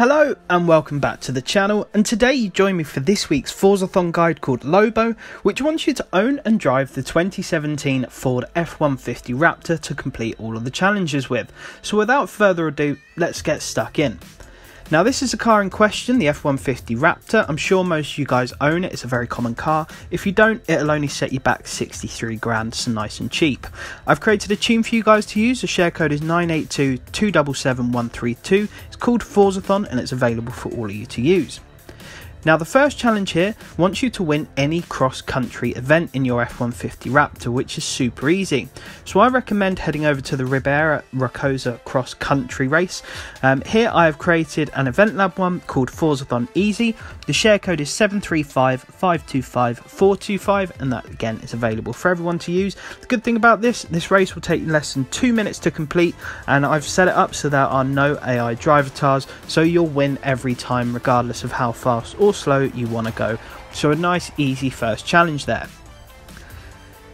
Hello and welcome back to the channel and today you join me for this week's Forzathon guide called Lobo which wants you to own and drive the 2017 Ford F-150 Raptor to complete all of the challenges with. So without further ado, let's get stuck in. Now this is a car in question, the F-150 Raptor. I'm sure most of you guys own it, it's a very common car. If you don't, it'll only set you back 63 grand, so nice and cheap. I've created a tune for you guys to use, the share code is 982277132. It's called Forzathon and it's available for all of you to use. Now, the first challenge here wants you to win any cross country event in your F 150 Raptor, which is super easy. So, I recommend heading over to the Ribera Rocosa Cross Country Race. Um, here, I have created an Event Lab one called Forzathon Easy. The share code is 735 525 425, and that again is available for everyone to use. The good thing about this, this race will take less than two minutes to complete, and I've set it up so there are no AI driver avatars, so you'll win every time, regardless of how fast or slow you want to go. So a nice easy first challenge there.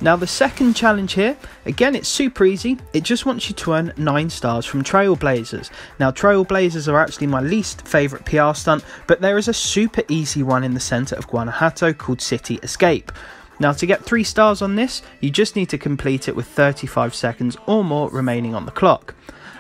Now the second challenge here, again it's super easy, it just wants you to earn 9 stars from Trailblazers. Now Trailblazers are actually my least favourite PR stunt, but there is a super easy one in the centre of Guanajuato called City Escape. Now to get 3 stars on this, you just need to complete it with 35 seconds or more remaining on the clock.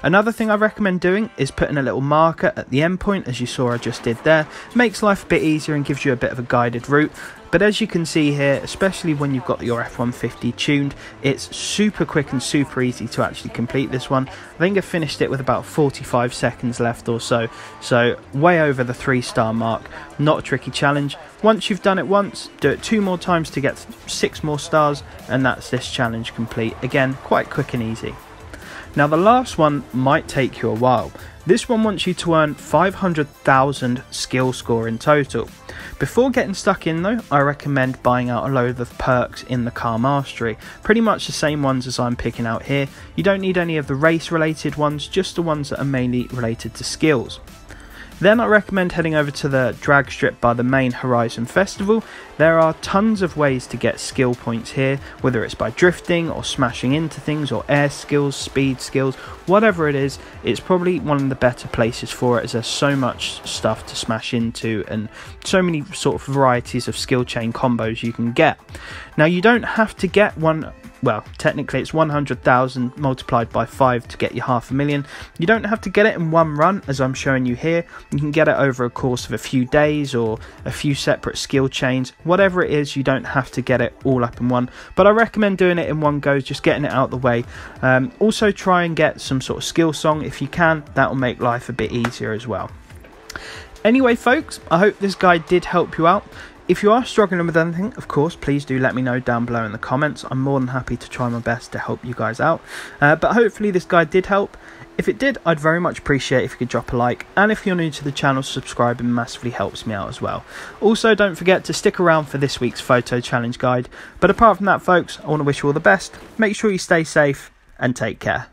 Another thing I recommend doing is putting a little marker at the end point, as you saw I just did there. Makes life a bit easier and gives you a bit of a guided route. But as you can see here, especially when you've got your F-150 tuned, it's super quick and super easy to actually complete this one. I think I finished it with about 45 seconds left or so, so way over the 3 star mark. Not a tricky challenge. Once you've done it once, do it two more times to get 6 more stars, and that's this challenge complete. Again, quite quick and easy. Now the last one might take you a while. This one wants you to earn 500,000 skill score in total. Before getting stuck in though, I recommend buying out a load of perks in the car mastery. Pretty much the same ones as I'm picking out here. You don't need any of the race related ones, just the ones that are mainly related to skills. Then I recommend heading over to the drag strip by the main Horizon Festival. There are tons of ways to get skill points here, whether it's by drifting or smashing into things or air skills, speed skills, whatever it is, it's probably one of the better places for it as there's so much stuff to smash into and so many sort of varieties of skill chain combos you can get. Now you don't have to get one well, technically it's 100,000 multiplied by 5 to get you half a million. You don't have to get it in one run, as I'm showing you here. You can get it over a course of a few days or a few separate skill chains. Whatever it is, you don't have to get it all up in one. But I recommend doing it in one go, just getting it out the way. Um, also, try and get some sort of skill song if you can. That will make life a bit easier as well. Anyway, folks, I hope this guide did help you out. If you are struggling with anything, of course, please do let me know down below in the comments. I'm more than happy to try my best to help you guys out. Uh, but hopefully this guide did help. If it did, I'd very much appreciate if you could drop a like, and if you're new to the channel, subscribing massively helps me out as well. Also, don't forget to stick around for this week's photo challenge guide. But apart from that, folks, I want to wish you all the best. Make sure you stay safe and take care.